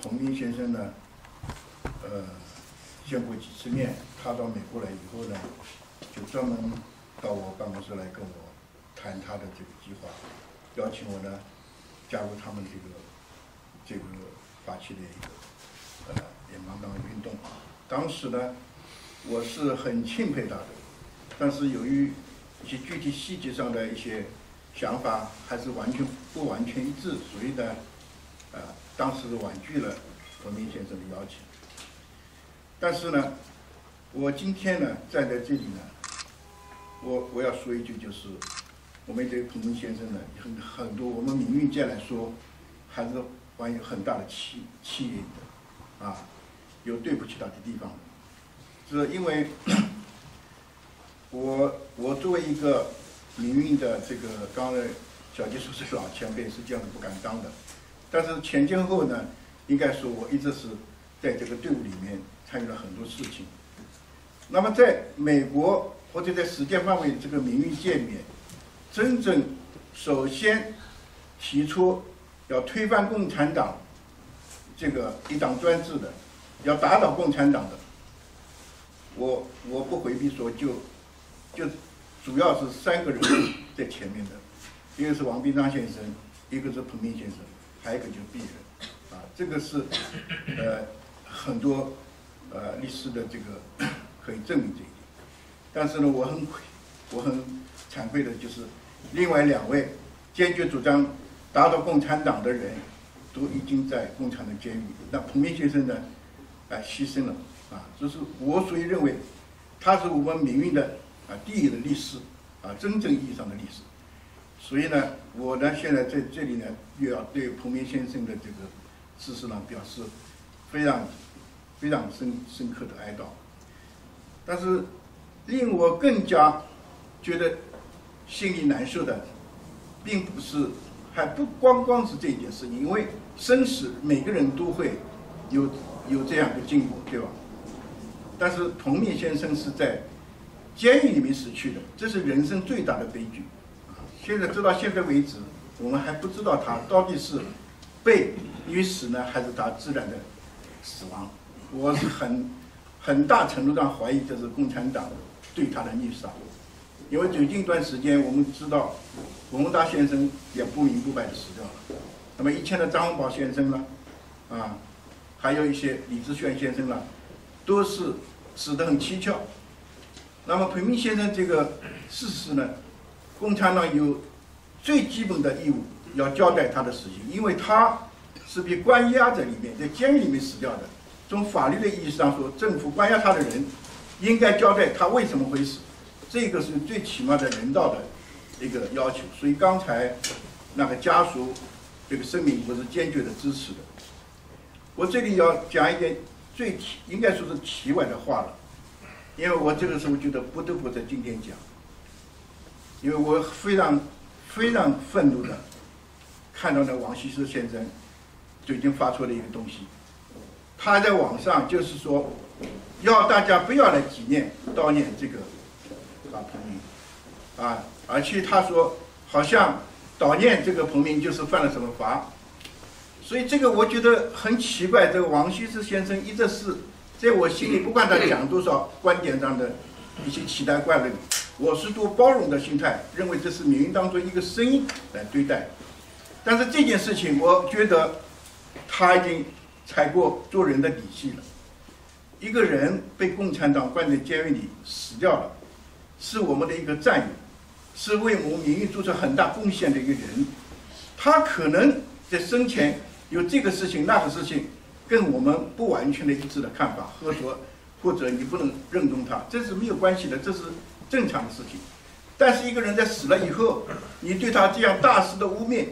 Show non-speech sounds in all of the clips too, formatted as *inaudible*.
彭斌先生呢，呃，见过几次面。他到美国来以后呢，就专门到我办公室来跟我谈他的这个计划，邀请我呢加入他们这个这个发起的一个呃联邦党运动。当时呢，我是很钦佩他的，但是由于一些具体细节上的一些想法还是完全不完全一致，所以呢，呃，当时婉拒了彭明先生的邀请。但是呢，我今天呢站在这里呢，我我要说一句，就是我们对彭明先生呢，很很多我们民运界来说，还是怀有很大的气气焰的，啊，有对不起他的地方。是因为我我作为一个民运的这个，刚才小杰说是老前辈，实际上是不敢当的。但是前前后呢，应该说我一直是在这个队伍里面参与了很多事情。那么在美国或者在世界范围这个名誉界面，真正首先提出要推翻共产党这个一党专制的，要打倒共产党的，我我不回避说就就主要是三个人在前面的，一个是王斌章先生，一个是彭明先生，还有一个就是鄙人，啊，这个是呃很多呃历史的这个 *coughs* 可以证明这一点。但是呢，我很，我很惭愧的就是另外两位坚决主张打倒共产党的人，都已经在共产党监狱。那彭明先生呢，啊牺牲了。啊，这是我所以认为，他是我们命运的啊第一的历史啊真正意义上的历史。所以呢，我呢现在在这里呢，又要对彭明先生的这个逝世呢表示非常非常深深刻的哀悼。但是令我更加觉得心里难受的，并不是还不光光是这件事情，因为生死每个人都会有有这样的经过，对吧？但是彭明先生是在监狱里面死去的，这是人生最大的悲剧。现在直到现在为止，我们还不知道他到底是被于死呢，还是他自然的死亡。我是很很大程度上怀疑这是共产党对他的虐杀。因为最近一段时间，我们知道文宏达先生也不明不白的死掉了。那么以前的张文宝先生呢，啊，还有一些李志炫先生呢。都是死得很蹊跷。那么彭明先生这个事实呢，共产党有最基本的义务要交代他的死刑，因为他是被关押在里面，在监狱里面死掉的。从法律的意义上说，政府关押他的人应该交代他为什么会死，这个是最起码的人道的一个要求。所以刚才那个家属这个声明，我是坚决的支持的。我这里要讲一点。最应该说是题外的话了，因为我这个时候觉得不得不在今天讲，因为我非常非常愤怒的看到那王羲之先生最近发出的一个东西，他在网上就是说要大家不要来纪念悼念这个啊彭明啊，而且他说好像悼念这个彭明就是犯了什么法。所以这个我觉得很奇怪，这个王羲之先生一直是在我心里，不管他讲多少观点上的一些奇谈怪论，我是多包容的心态，认为这是命运当中一个声音来对待。但是这件事情，我觉得他已经踩过做人的底线了。一个人被共产党关在监狱里死掉了，是我们的一个战友，是为我们命运做出很大贡献的一个人，他可能在生前。有这个事情那个事情，跟我们不完全的一致的看法，或者说，或者你不能认同他，这是没有关系的，这是正常的事情。但是一个人在死了以后，你对他这样大肆的污蔑，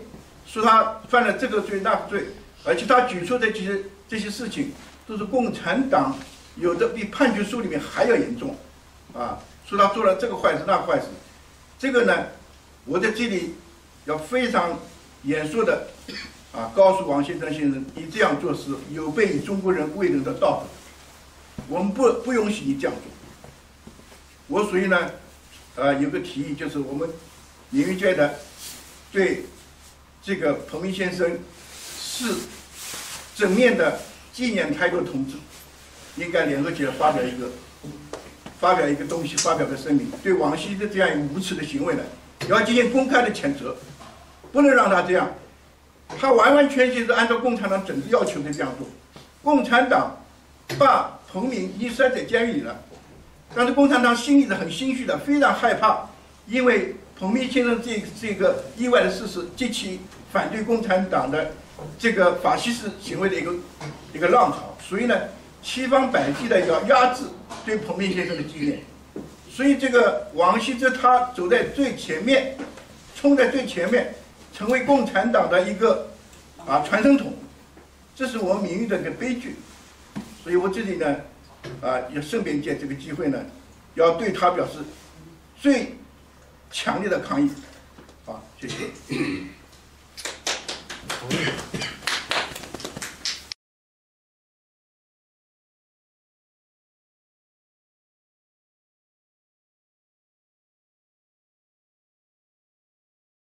说他犯了这个罪那个罪，而且他举出的这些这些事情，都是共产党有的比判决书里面还要严重，啊，说他做了这个坏事那个坏事，这个呢，我在这里要非常严肃的。啊！告诉王先生先生，你这样做是有悖于中国人未人的道德，我们不不允许你这样做。我所以呢，呃，有个提议，就是我们领域界的对这个彭明先生是正面的纪念开国同志，应该联合起来发表一个发表一个东西，发表个声明，对王希的这样一个无耻的行为呢，要进行公开的谴责，不能让他这样，他完完全全是按照共产党政治要求的这样做。共产党把彭明已经塞在监狱里了，但是共产党心里是很心虚的，非常害怕，因为彭明先生这这个意外的事实，激起反对共产党的这个法西斯行为的一个一个浪潮，所以呢，千方百计的要压制对彭明先生的纪念，所以这个王羲之他走在最前面，冲在最前面，成为共产党的一个啊传声筒。这是我们名誉的一个悲剧，所以我这里呢，啊，也顺便借这个机会呢，要对他表示最强烈的抗议。好，谢谢。